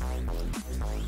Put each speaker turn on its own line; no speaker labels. Mine, mine, mine.